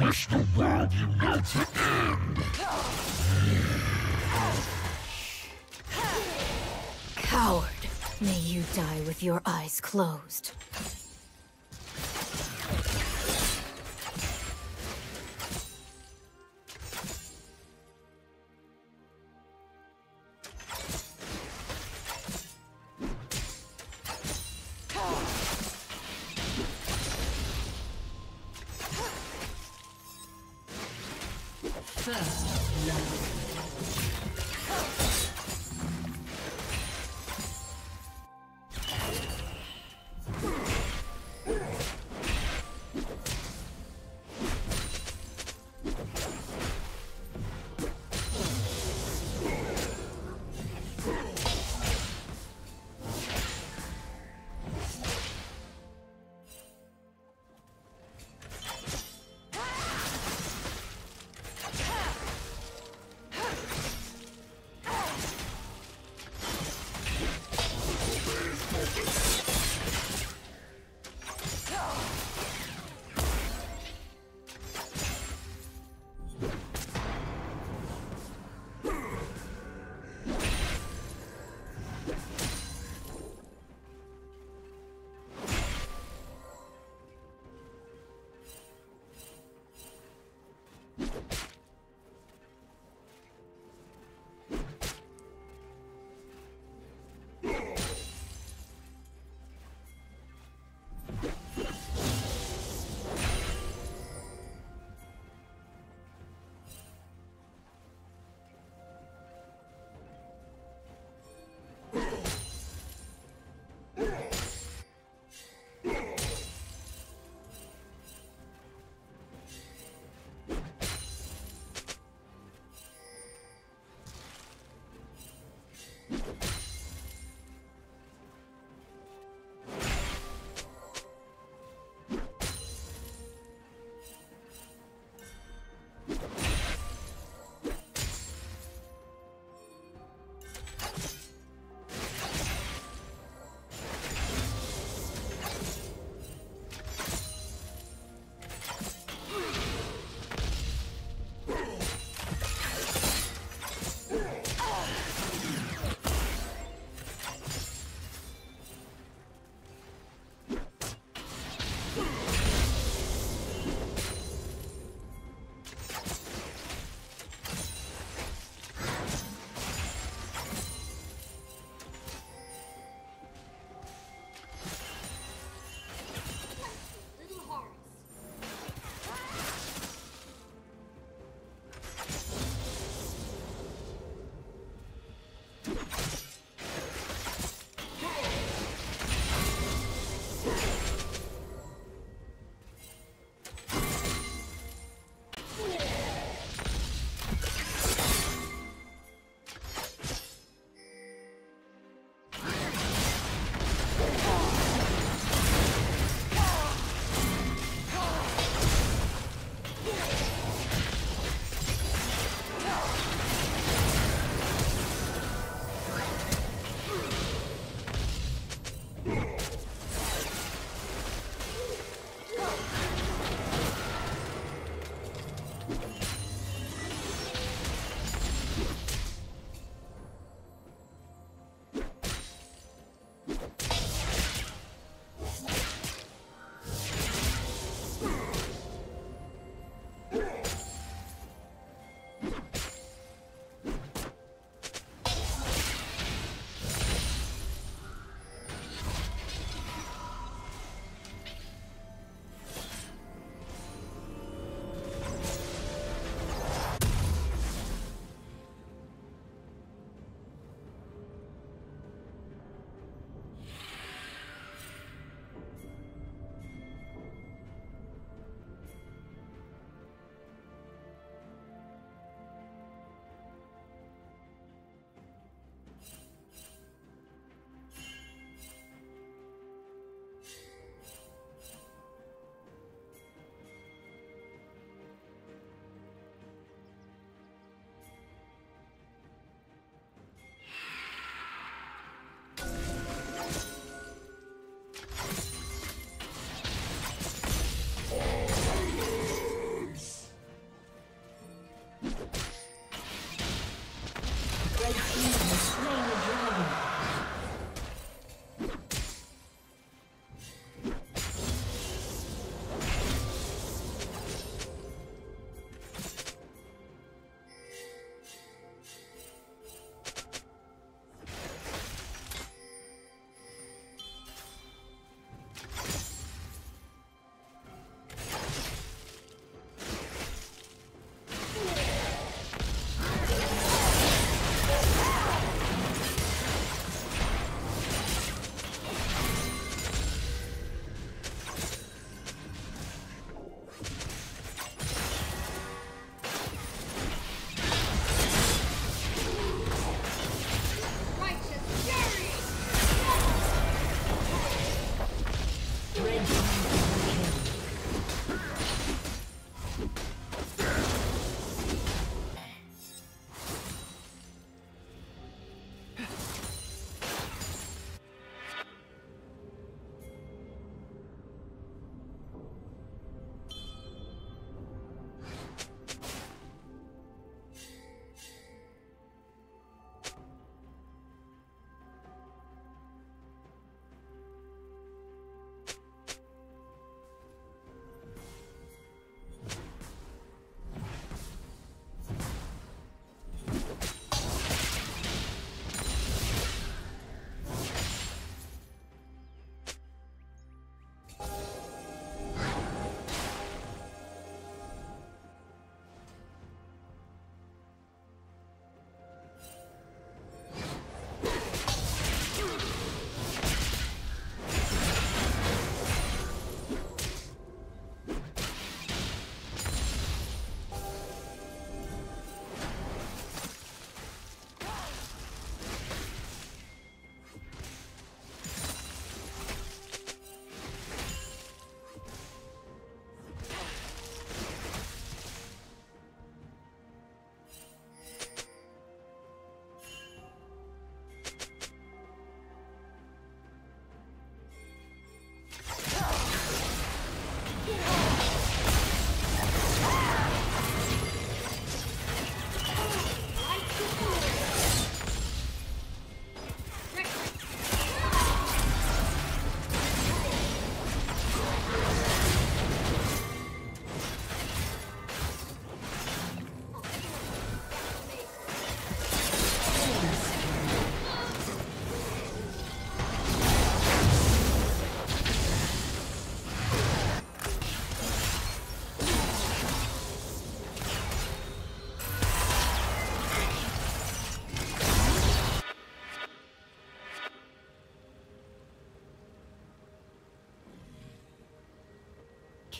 wish the world you know to end. Coward. May you die with your eyes closed.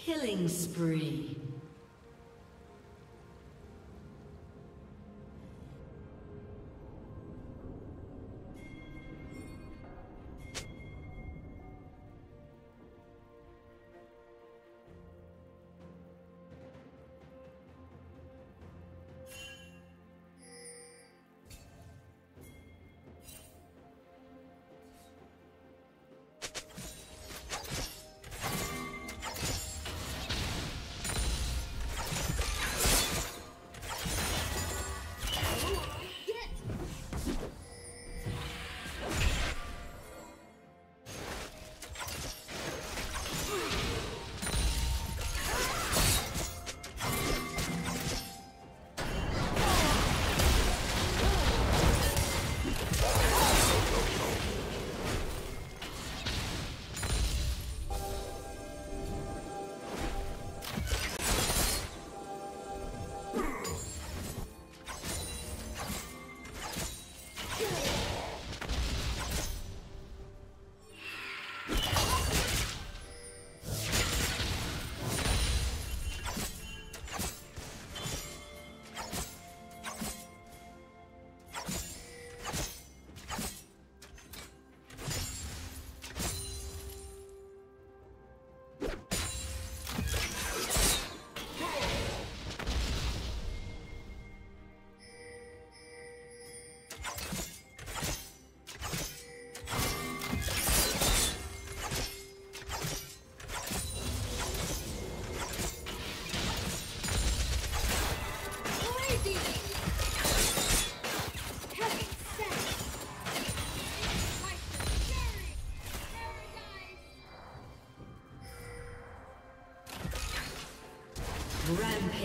Killing spree.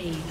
Rampage.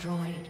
destroyed.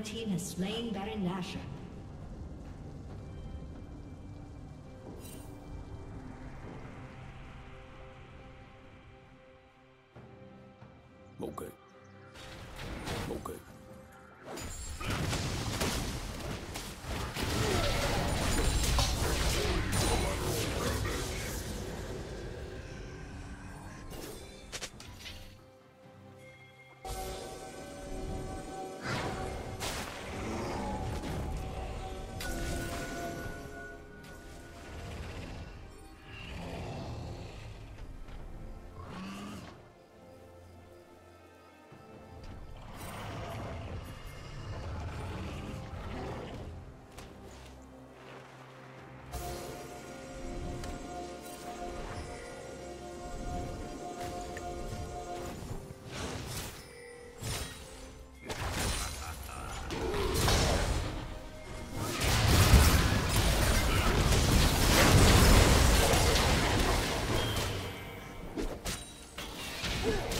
Red team has slain Baron Nashor. Okay. Yeah.